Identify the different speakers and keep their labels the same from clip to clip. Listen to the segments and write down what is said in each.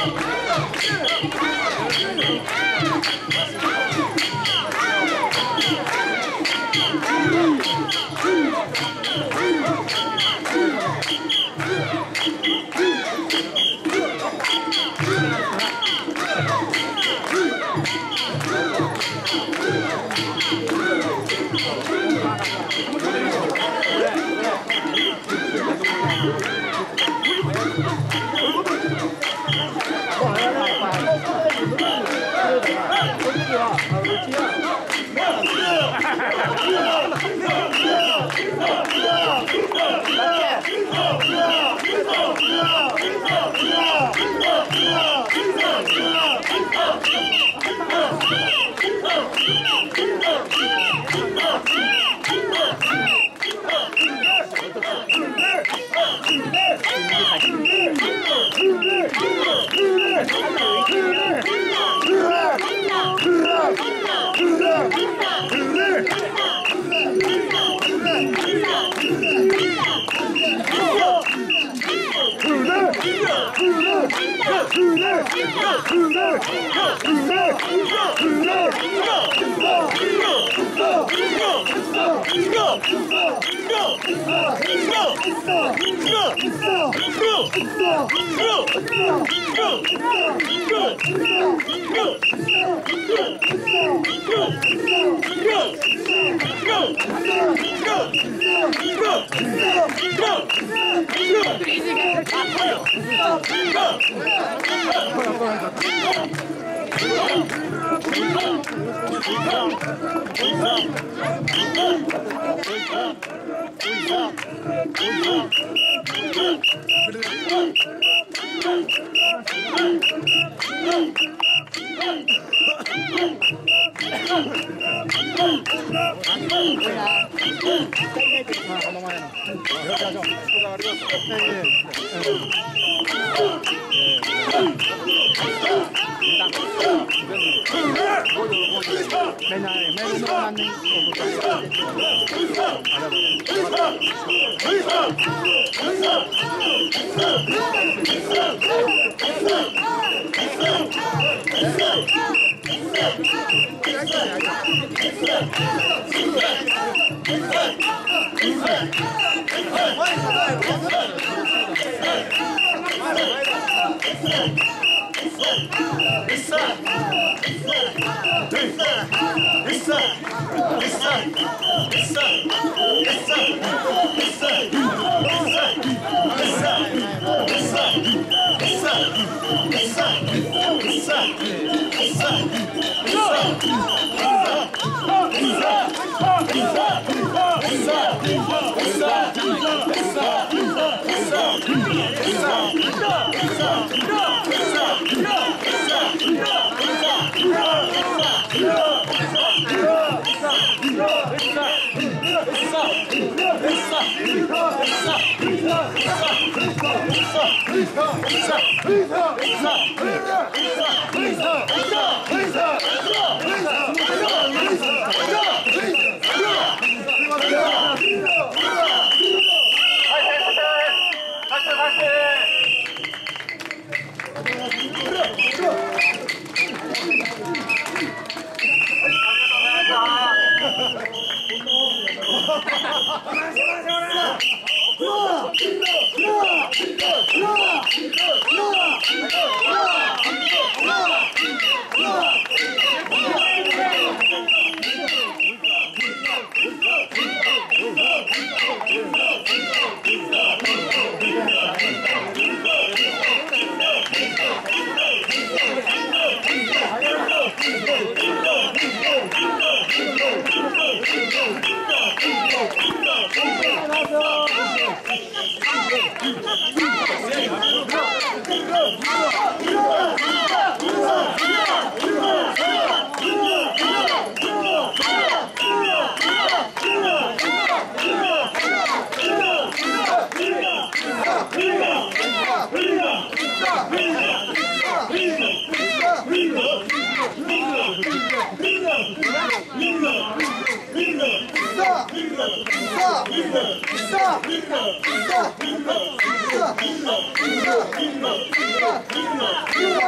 Speaker 1: Oh, Hey! Please help! Please help! Please help! Please help! Please
Speaker 2: help! Hurra! Hurra! Hurra! Thank you.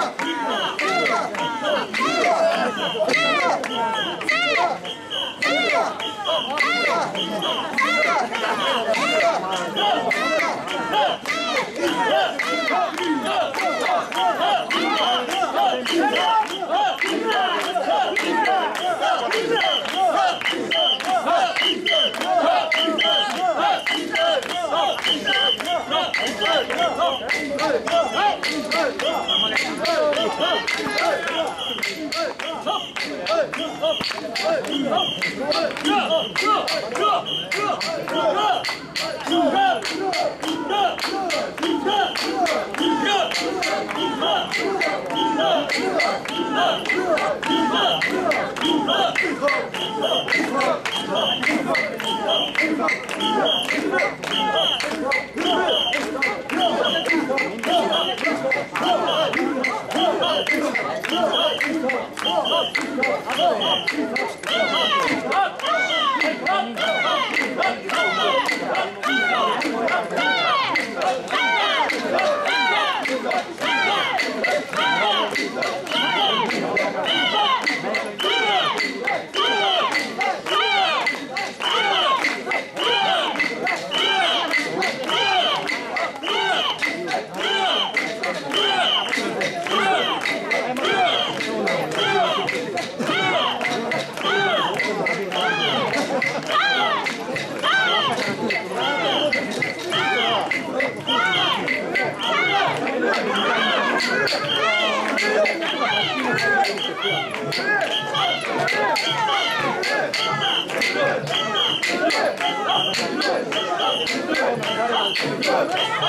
Speaker 2: Let's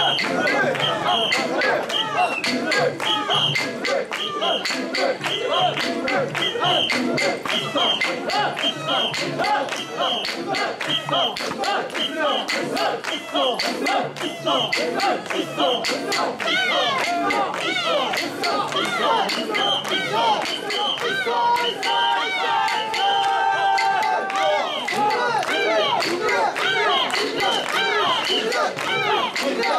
Speaker 2: go! Hey!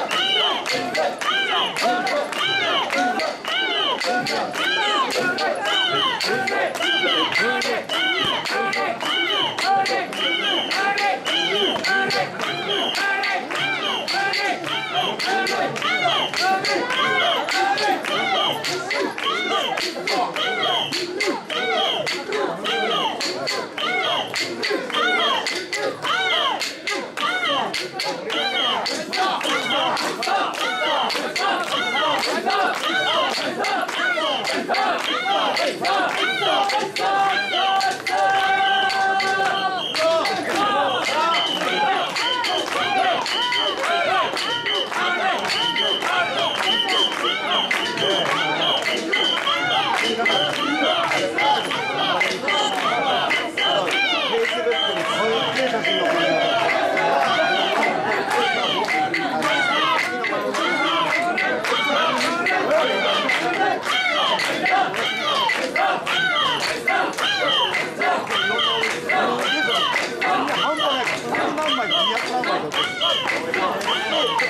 Speaker 2: ちょっ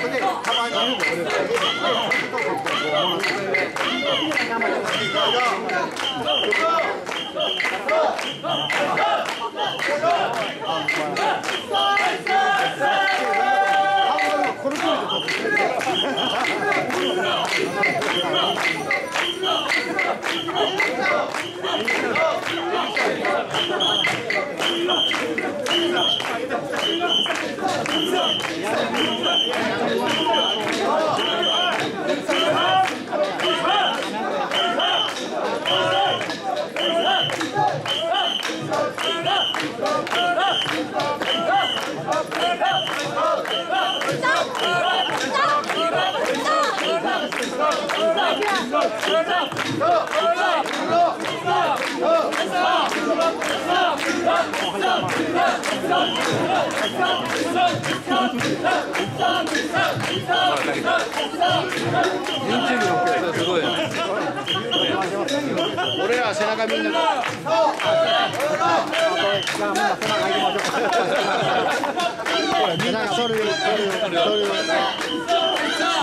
Speaker 2: とね、たまに。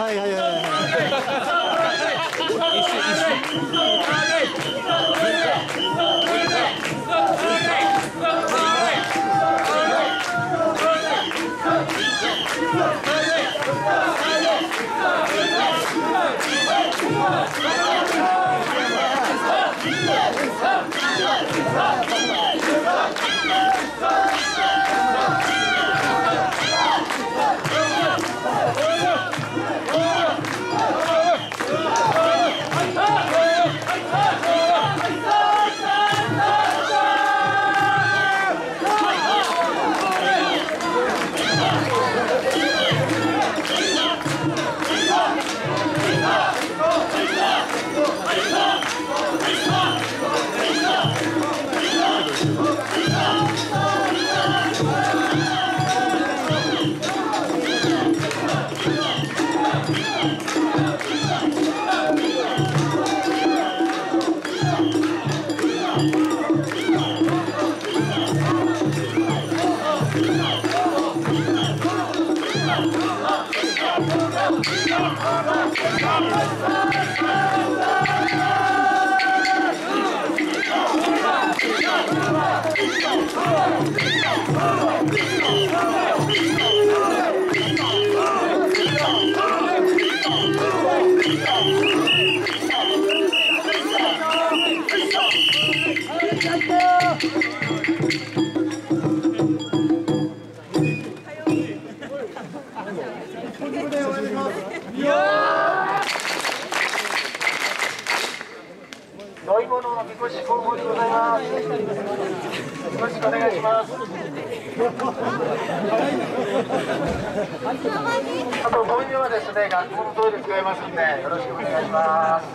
Speaker 2: はいはいはいはい。
Speaker 3: 飲み 物のみこし工房でございます。よろしくお願いします。あとゴミはですね、学校のトイレ使いますんで、よろしくお願いします。